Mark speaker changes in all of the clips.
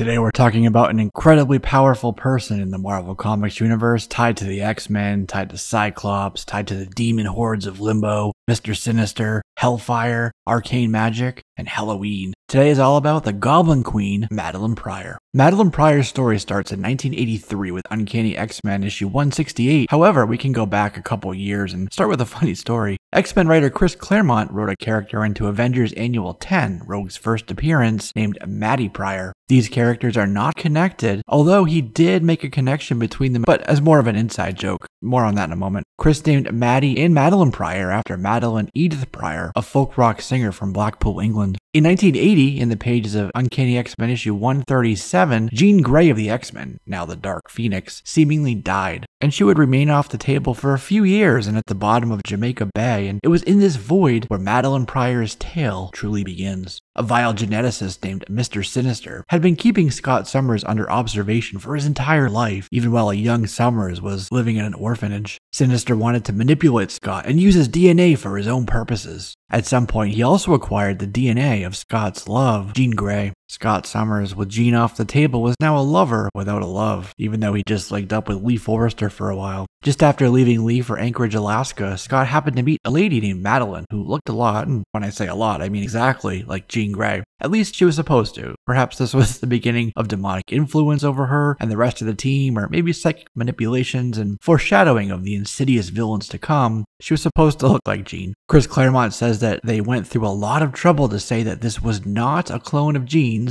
Speaker 1: Today we're talking about an incredibly powerful person in the Marvel Comics universe, tied to the X-Men, tied to Cyclops, tied to the demon hordes of Limbo, Mr. Sinister, Hellfire, Arcane Magic, and Halloween. Today is all about the Goblin Queen, Madelyne Pryor. Madelyne Pryor's story starts in 1983 with Uncanny X-Men issue 168. However, we can go back a couple years and start with a funny story. X-Men writer Chris Claremont wrote a character into Avengers Annual 10, Rogue's first appearance, named Maddie Pryor. These characters are not connected, although he did make a connection between them, but as more of an inside joke. More on that in a moment. Chris named Maddie and Madelyne Pryor after Madeline Edith Prior, a folk rock singer from Blackpool, England. In 1980, in the pages of Uncanny X-Men issue 137, Jean Grey of the X-Men, now the Dark Phoenix, seemingly died, and she would remain off the table for a few years and at the bottom of Jamaica Bay, and it was in this void where Madelyne Pryor's tale truly begins. A vile geneticist named Mr. Sinister had been keeping Scott Summers under observation for his entire life, even while a young Summers was living in an orphanage. Sinister wanted to manipulate Scott and use his DNA for his own purposes. At some point, he also acquired the DNA of Scott's love, Jean Grey. Scott Summers, with Jean off the table, was now a lover without a love, even though he just linked up with Lee Forrester for a while. Just after leaving Lee for Anchorage, Alaska, Scott happened to meet a lady named Madelyne who looked a lot, and when I say a lot, I mean exactly like Jean Grey. At least she was supposed to. Perhaps this was the beginning of demonic influence over her and the rest of the team, or maybe psychic manipulations and foreshadowing of the insidious villains to come. She was supposed to look like Jean. Chris Claremont says that they went through a lot of trouble to say that this was not a clone of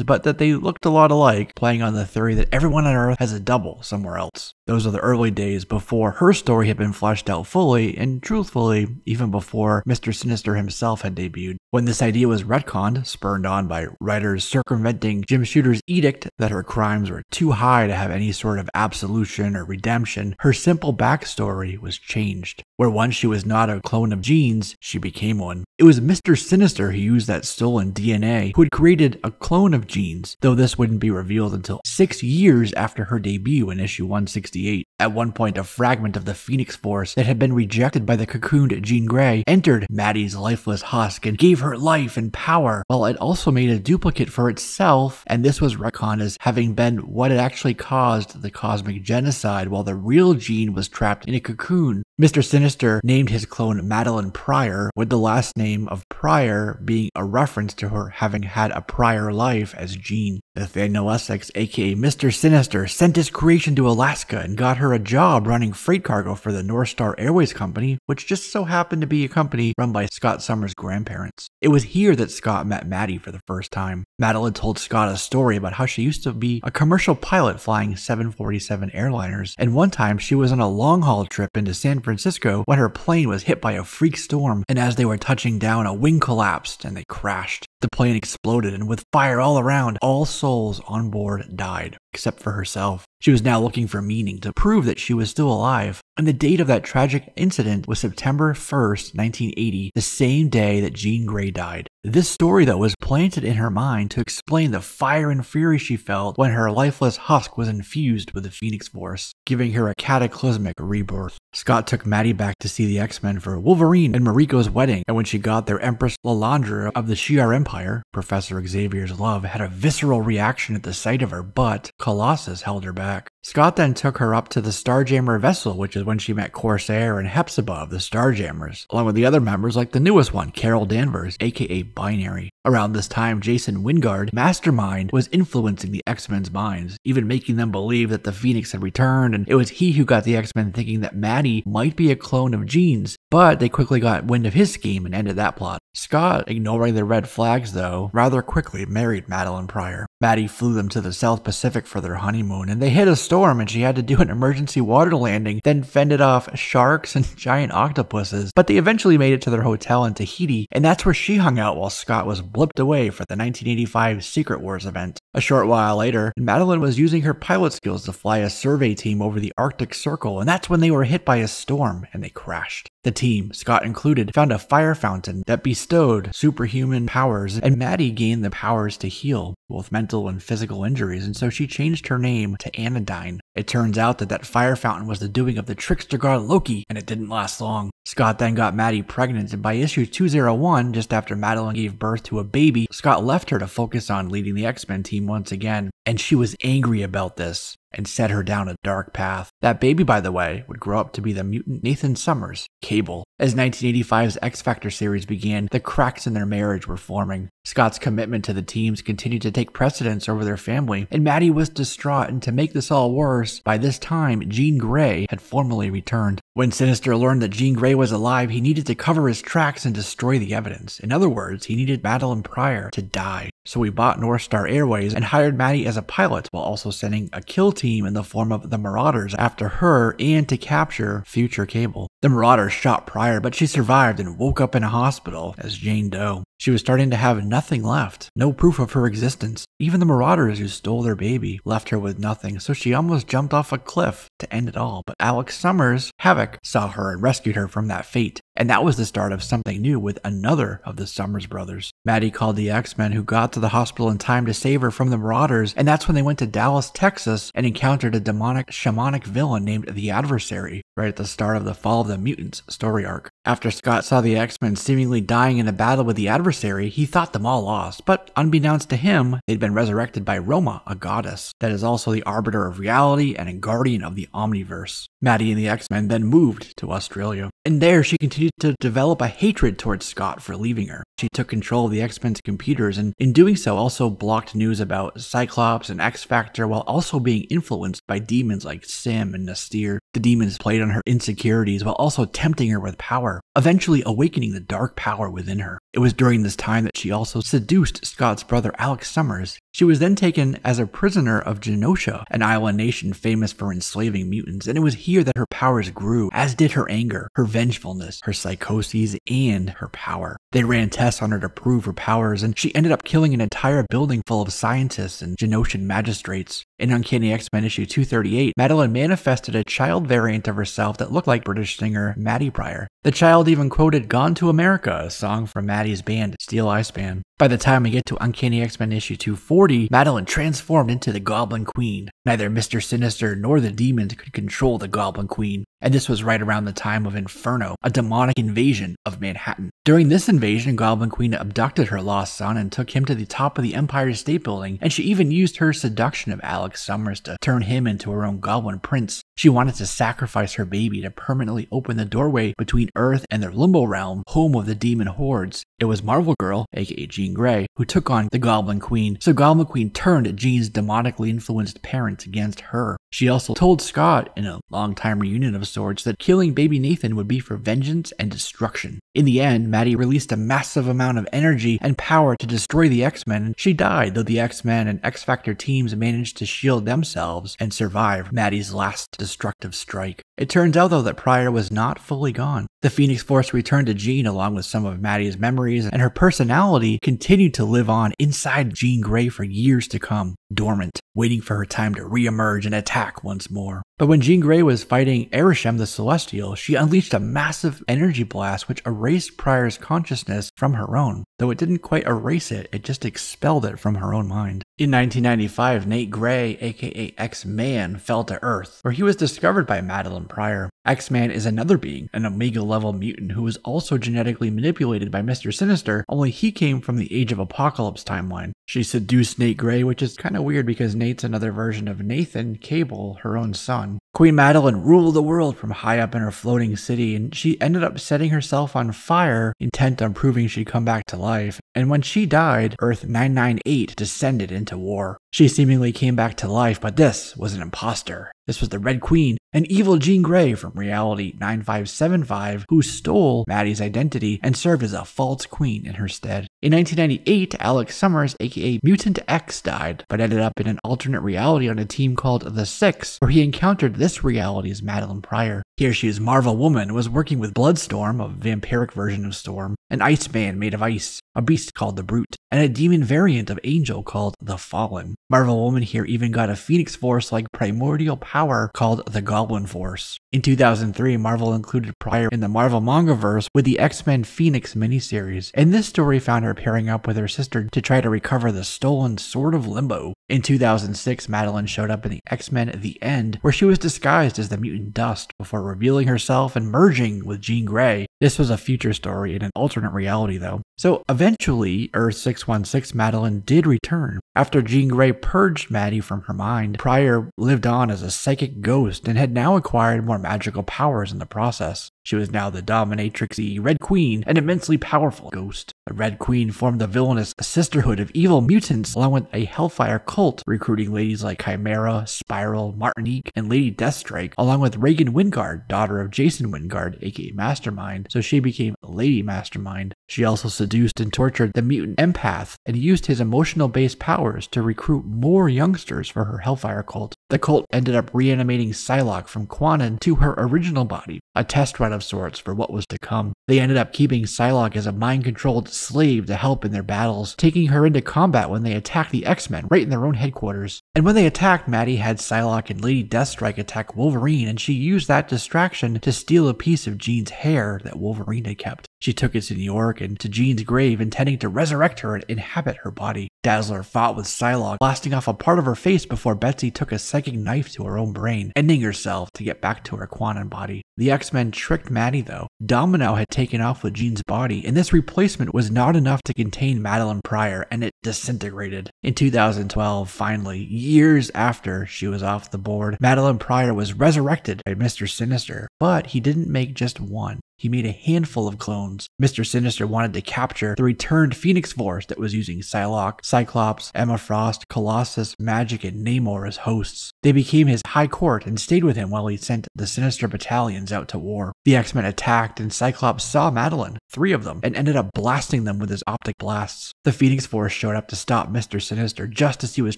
Speaker 1: But that they looked a lot alike, playing on the theory that everyone on Earth has a double somewhere else. Those are the early days before her story had been fleshed out fully, and truthfully, even before Mr. Sinister himself had debuted. When this idea was retconned, spurned on by writers circumventing Jim Shooter's edict that her crimes were too high to have any sort of absolution or redemption, her simple backstory was changed. Where once she was not a clone of Jean's, she became one. It was Mr. Sinister who used that stolen DNA, who had created a clone of Jean's, though this wouldn't be revealed until six years after her debut in issue 168. At one point, a fragment of the Phoenix Force that had been rejected by the cocooned Jean Grey entered Maddie's lifeless husk and gave her life and power, while it also made a duplicate for itself, and this was retconned as having been what had actually caused the cosmic genocide, while the real Jean was trapped in a cocoon. Mr. Sinister named his clone Madelyne Pryor, with the last name of Pryor being a reference to her having had a prior life as Jean. Nathaniel Essex, aka Mr. Sinister, sent his creation to Alaska and got her a job running freight cargo for the North Star Airways Company, which just so happened to be a company run by Scott Summers' grandparents. It was here that Scott met Maddie for the first time. Madelyne told Scott a story about how she used to be a commercial pilot flying 747 airliners, and one time she was on a long haul trip into San Francisco when her plane was hit by a freak storm, and as they were touching down, a wing collapsed and they crashed. The plane exploded, and with fire all around, all souls on board died, except for herself. She was now looking for meaning to prove that she was still alive. And the date of that tragic incident was September 1st, 1980, the same day that Jean Grey died. This story, though, was planted in her mind to explain the fire and fury she felt when her lifeless husk was infused with the Phoenix Force, giving her a cataclysmic rebirth. Scott took Maddie back to see the X-Men for Wolverine and Mariko's wedding, and when she got there, Empress Lilandra of the Shi'ar Empire, Professor Xavier's love, had a visceral reaction at the sight of her, but Colossus held her back. Scott then took her up to the Starjammer vessel, which is when she met Corsair and Hepzibah of the Starjammers, along with the other members like the newest one, Carol Danvers, aka Binary. Around this time, Jason Wyngarde, Mastermind, was influencing the X-Men's minds, even making them believe that the Phoenix had returned, and it was he who got the X-Men thinking that Maddie might be a clone of Jean's, but they quickly got wind of his scheme and ended that plot. Scott, ignoring the red flags though, rather quickly married Madelyne Pryor. Maddie flew them to the South Pacific for their honeymoon, and they hit a storm and she had to do an emergency water landing, then fended off sharks and giant octopuses. But they eventually made it to their hotel in Tahiti, and that's where she hung out while Scott was blipped away for the 1985 Secret Wars event. A short while later, Madelyne was using her pilot skills to fly a survey team over the Arctic Circle, and that's when they were hit by a storm and they crashed. The team, Scott included, found a fire fountain that bestowed superhuman powers, and Maddie gained the powers to heal both mental and physical injuries, and so she changed her name to Anodyne. It turns out that that fire fountain was the doing of the trickster god Loki, and it didn't last long. Scott then got Maddie pregnant, and by issue 201, just after Madelyne gave birth to a baby, Scott left her to focus on leading the X Men team once again. And she was angry about this and set her down a dark path. That baby, by the way, would grow up to be the mutant Nathan Summers, Cable. As 1985's X Factor series began, the cracks in their marriage were forming. Scott's commitment to the teams continued to take precedence over their family, and Maddie was distraught, and to make this all worse, by this time, Jean Grey had formally returned. When Sinister learned that Jean Grey was alive, he needed to cover his tracks and destroy the evidence. In other words, he needed Madelyne Pryor to die. So he bought North Star Airways and hired Maddie as a pilot while also sending a kill team in the form of the Marauders after her and to capture future Cable. The Marauders shot Pryor, but she survived and woke up in a hospital as Jane Doe. She was starting to have nothing left, no proof of her existence. Even the marauders who stole their baby left her with nothing, so she almost jumped off a cliff to end it all. But Alex Summers, Havoc, saw her and rescued her from that fate. And that was the start of something new with another of the Summers brothers. Maddie called the X Men, who got to the hospital in time to save her from the Marauders, and that's when they went to Dallas, Texas, and encountered a demonic shamanic villain named the Adversary, right at the start of the Fall of the Mutants story arc. After Scott saw the X Men seemingly dying in a battle with the Adversary, he thought them all lost, but unbeknownst to him, they'd been resurrected by Roma, a goddess that is also the arbiter of reality and a guardian of the Omniverse. Maddie and the X Men then moved to Australia, and there she continued to develop a hatred towards Scott for leaving her. She took control of the X Men's computers, and in doing so, also blocked news about Cyclops and X Factor while also being influenced by demons like S'ym and N'astirh. The demons played on her insecurities while also tempting her with power, eventually awakening the dark power within her. It was during this time that she also seduced Scott's brother Alex Summers. She was then taken as a prisoner of Genosha, an island nation famous for enslaving mutants, and it was here that her powers grew, as did her anger, her vengefulness, her psychoses, and her power. They ran tests on her to prove her powers, and she ended up killing an entire building full of scientists and Genoshan magistrates. In Uncanny X-Men issue 238, Madelyne manifested a child variant of herself that looked like British singer Maddy Prior. The child even quoted Gone to America, a song from Maddie's band, Steeleye Span. By the time we get to Uncanny X-Men issue 240, Madelyne transformed into the Goblin Queen. Neither Mr. Sinister nor the demons could control the Goblin Queen, and this was right around the time of Inferno, a demonic invasion of Manhattan. During this invasion, Goblin Queen abducted her lost son and took him to the top of the Empire State Building, and she even used her seduction of Alex Summers to turn him into her own Goblin Prince. She wanted to sacrifice her baby to permanently open the doorway between Earth and their Limbo Realm, home of the demon hordes. It was Marvel Girl, aka Jean Grey, who took on the Goblin Queen, so Goblin Queen turned Jean's demonically influenced parents against her. She also told Scott, in a long-time reunion of sorts, that killing baby Nathan would be for vengeance and destruction. In the end, Maddie released a massive amount of energy and power to destroy the X-Men, and she died, though the X-Men and X-Factor teams managed to shield themselves and survive Maddie's last destructive strike. It turns out, though, that Pryor was not fully gone. The Phoenix Force returned to Jean along with some of Maddie's memories, and her personality continued to live on inside Jean Grey for years to come, dormant, waiting for her time to reemerge and attack once more. But when Jean Grey was fighting Arishem the Celestial, she unleashed a massive energy blast which erased Pryor's consciousness from her own. Though it didn't quite erase it, it just expelled it from her own mind. In 1995, Nate Gray, aka X-Man, fell to Earth, where he was discovered by Madelyne Pryor. X-Man is another being, an Omega level mutant who was also genetically manipulated by Mr. Sinister, only he came from the Age of Apocalypse timeline. She seduced Nate Gray, which is kind of weird because Nate's another version of Nathan, Cable, her own son. Queen Madelyne ruled the world from high up in her floating city, and she ended up setting herself on fire, intent on proving she'd come back to life. Life, and when she died, Earth 998 descended into war. She seemingly came back to life, but this was an impostor. This was the Red Queen, an evil Jean Grey from Reality 9575, who stole Maddie's identity and served as a false queen in her stead. In 1998, Alex Summers, aka Mutant X, died, but ended up in an alternate reality on a team called The Six, where he encountered this reality's Madelyne Pryor. Here she is Marvel Woman, was working with Bloodstorm, a vampiric version of Storm, an Iceman made of ice, a beast called the Brute, and a demon variant of Angel called the Fallen. Marvel Woman here even got a Phoenix Force like primordial power called the Goblin Force. In 2003, Marvel included Pryor in the Marvel Mangaverse with the X-Men Phoenix miniseries, and this story found her pairing up with her sister to try to recover the stolen Sword of Limbo. In 2006, Madelyne showed up in the X-Men The End, where she was disguised as the mutant Dust before revealing herself and merging with Jean Grey. This was a future story in an alternate reality though. So eventually, Earth 616 Madelyne did return. After Jean Grey purged Maddie from her mind, Pryor lived on as a psychic ghost and had now acquired more magical powers in the process. She was now the dominatrixy Red Queen, an immensely powerful ghost. The Red Queen formed the villainous Sisterhood of Evil Mutants along with a Hellfire cult, recruiting ladies like Chimera, Spiral, Martinique, and Lady Deathstrike, along with Regan Wyngarde, daughter of Jason Wyngarde, aka Mastermind, so she became Lady Mastermind. She also seduced and tortured the mutant empath and used his emotional based powers to recruit more youngsters for her Hellfire cult. The cult ended up reanimating Psylocke from Kwannon to her original body, a test run of sorts for what was to come. They ended up keeping Psylocke as a mind controlled slave to help in their battles, taking her into combat when they attacked the X Men right in their own headquarters. And when they attacked, Maddie had Psylocke and Lady Deathstrike attack Wolverine, and she used that distraction to steal a piece of Jean's hair that Wolverine had kept. She took it to New York and to Jean's grave, intending to resurrect her and inhabit her body. Dazzler fought with Psylocke, blasting off a part of her face before Betsy took a psychic knife to her own brain, ending herself to get back to her Kwannon body. The X-Men tricked Maddie though. Domino had taken off with Jean's body, and this replacement was not enough to contain Madelyne Pryor, and it disintegrated. In 2012, finally, years after she was off the board, Madelyne Pryor was resurrected by Mr. Sinister, but he didn't make just one he made a handful of clones. Mr. Sinister wanted to capture the returned Phoenix Force that was using Psylocke, Cyclops, Emma Frost, Colossus, Magik, and Namor as hosts. They became his high court and stayed with him while he sent the Sinister battalions out to war. The X-Men attacked and Cyclops saw Madelyne, three of them, and ended up blasting them with his optic blasts. The Phoenix Force showed up to stop Mr. Sinister just as he was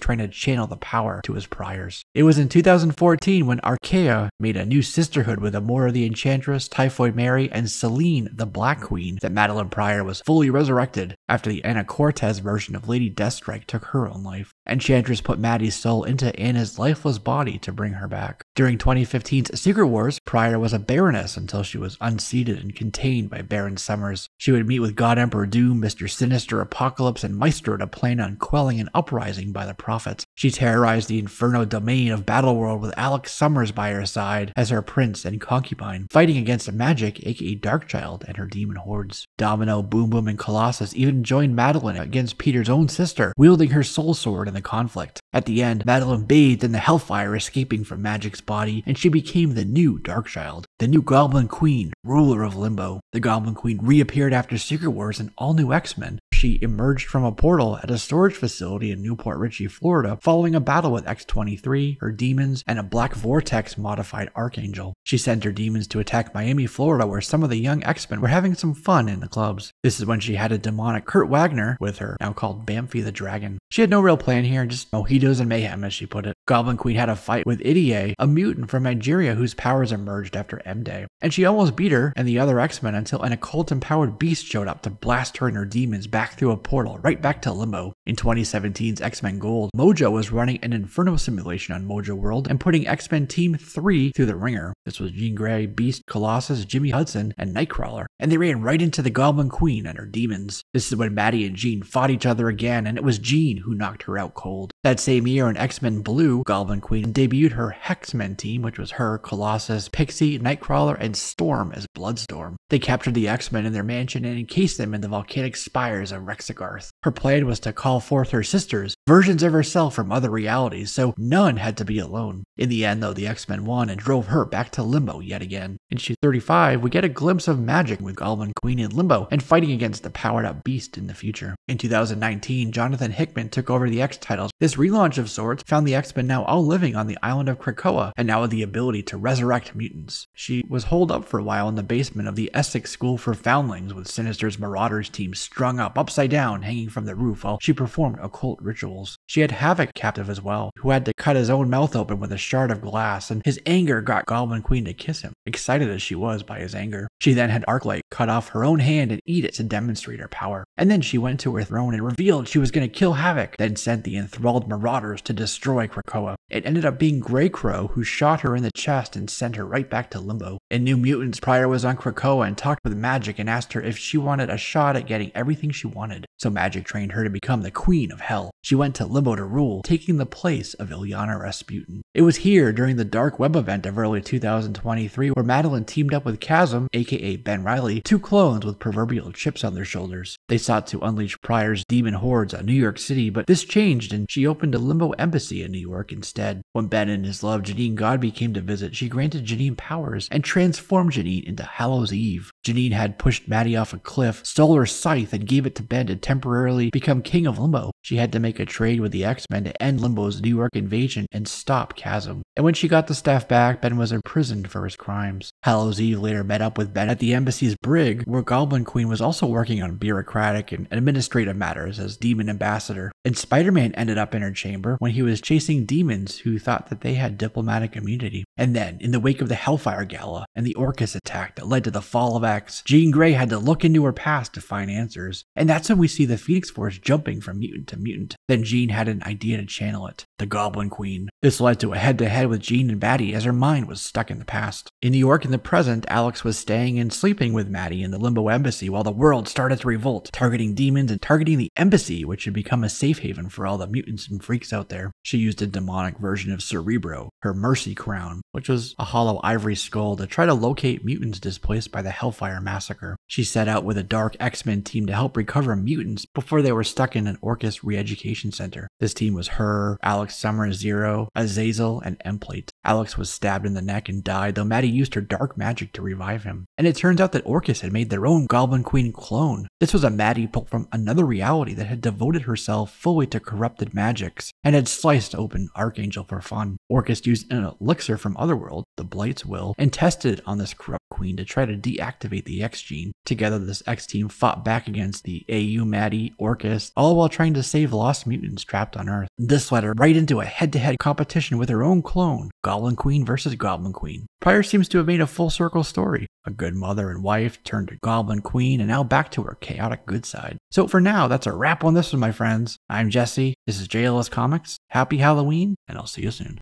Speaker 1: trying to channel the power to his priors. It was in 2014 when Arkea made a new sisterhood with Amora the Enchantress, Typhoid Mary, and Selene, the Black Queen, that Madelyne Pryor was fully resurrected after the Ana Cortes version of Lady Deathstrike took her own life. Enchantress put Maddie's soul into Anna's lifeless body to bring her back. During 2015's Secret Wars, Pryor was a Baroness until she was unseated and contained by Baron Summers. She would meet with God Emperor Doom, Mr. Sinister, Apocalypse, and Maestro to plan on quelling an uprising by the Prophets. She terrorized the Inferno domain of Battleworld with Alex Summers by her side as her prince and concubine, fighting against Magik, aka Darkchild, and her demon hordes. Domino, Boom Boom, and Colossus even joined Madelyne against Peter's own sister, wielding her soul sword in the conflict. At the end, Madelyne bathed in the hellfire escaping from Magik's body, and she became the new Darkchild, the new Goblin Queen, ruler of Limbo. The Goblin Queen reappeared after Secret Wars and all new X-Men, she emerged from a portal at a storage facility in New Port Richey, Florida, following a battle with X-23, her demons, and a Black Vortex modified Archangel. She sent her demons to attack Miami, Florida, where some of the young X-Men were having some fun in the clubs. This is when she had a demonic Kurt Wagner with her, now called Bamfy the Dragon. She had no real plan here, just mojitos and mayhem, as she put it. Goblin Queen had a fight with Idie, a mutant from Nigeria whose powers emerged after M-Day. And she almost beat her and the other X-Men until an occult-empowered beast showed up to blast her and her demons back through a portal right back to Limbo. In 2017's X Men Gold, Mojo was running an Inferno simulation on Mojo World and putting X Men Team 3 through the ringer. This was Jean Grey, Beast, Colossus, Jimmy Hudson, and Nightcrawler, and they ran right into the Goblin Queen and her demons. This is when Maddie and Jean fought each other again, and it was Jean who knocked her out cold. That same year in X Men Blue, Goblin Queen debuted her Hex-Men team, which was her, Colossus, Pixie, Nightcrawler, and Storm as Bloodstorm. They captured the X-Men in their mansion and encased them in the volcanic spires of Rexigarth. Her plan was to call forth her sisters, versions of herself from other realities, so none had to be alone. In the end, though, the X-Men won and drove her back to Limbo yet again. In issue 35, we get a glimpse of Magik with Goblin Queen in Limbo and fighting against the powered-up Beast in the future. In 2019, Jonathan Hickman took over the X titles. This relaunch of sorts found the X-Men now all living on the island of Krakoa and now with the ability to resurrect mutants. She was holed up for a while in the basement of the Essex School for Foundlings with Sinister's Marauders team strung up upside down hanging from the roof while she performed occult rituals. She had Havoc captive as well, who had to cut his own mouth open with a shard of glass, and his anger got Goblin Queen to kiss him, excited as she was by his anger. She then had Arclight cut off her own hand and eat it to demonstrate her power. And then she went to her throne and revealed she was going to kill Havoc, then sent the enthralled marauders to destroy Krakoa. It ended up being Grey Crow who shot her in the chest and sent her right back to Limbo. In New Mutants, Pryor was on Krakoa and talked with Magik and asked her if she wanted a shot at getting everything she wanted. So Magik trained her to become the Queen of Hell. She went to Limbo to rule, taking the place of Illyana Rasputin. It was here during the Dark Web event of early 2023 where Madelyne teamed up with Chasm, aka Ben Reilly, two clones with proverbial chips on their shoulders. They sought to unleash Pryor's demon hordes on New York City, but this changed and she opened a Limbo embassy in New York instead. When Ben and his love Janine Godbe came to visit, she granted Janine powers and transformed Janine into Hallows Eve. Janine had pushed Maddie off a cliff, stole her scythe, and gave it to Ben to temporarily become king of Limbo. She had to make a trade with the X-Men to end Limbo's New York invasion and stop Chasm. And when she got the staff back, Ben was imprisoned for his crimes. Hallows Eve later met up with Ben at the embassy's brig, where Goblin Queen was also working on bureaucratic and administrative matters as demon ambassador. And Spider-Man ended up in her chamber when he was chasing demons who thought that they had diplomatic immunity. And then, in the wake of the Hellfire Gala and the Orchis attack that led to the fall of X, Jean Grey had to look into her past to find answers. And that's when we see the Phoenix Force jumping from mutant to mutant. Then Jean had an idea to channel it the Goblin Queen. This led to a head to head with Jean and Maddie as her mind was stuck in the past. In New York in the present, Alex was staying and sleeping with Maddie in the Limbo Embassy while the world started to revolt, targeting demons and targeting the embassy, which had become a safe haven for all the mutants and freaks out there. She used a demonic version of Cerebro, her Mercy Crown, which was a hollow ivory skull to try to locate mutants displaced by the Hellfire Massacre. She set out with a dark X Men team to help recover mutants before they were stuck in an Orchis re education center. This team was her, Alex Summer Zero, Azazel, and Emplate. Alex was stabbed in the neck and died, though Maddie used her dark magic to revive him. And it turns out that Orchis had made their own Goblin Queen clone. This was a Maddie pulled from another reality that had devoted herself fully to corrupted magics and had sliced open Archangel for fun. Orchis used an elixir from Otherworld, the Blight's Will, and tested it on this corrupt queen to try to deactivate the X gene. Together, this X team fought back against the AU Maddie, Orchis, all while trying to save lost mutants trapped on Earth. This led her right into a head to head competition with her own clone, Goblin Queen versus Goblin Queen. Pryor seems to have made a full circle story. A good mother and wife turned to Goblin Queen and now back to her chaotic good side. So for now, that's a wrap on this one, my friends. I'm Jesse. This is JLS Comics. Happy Halloween, and I'll see you soon.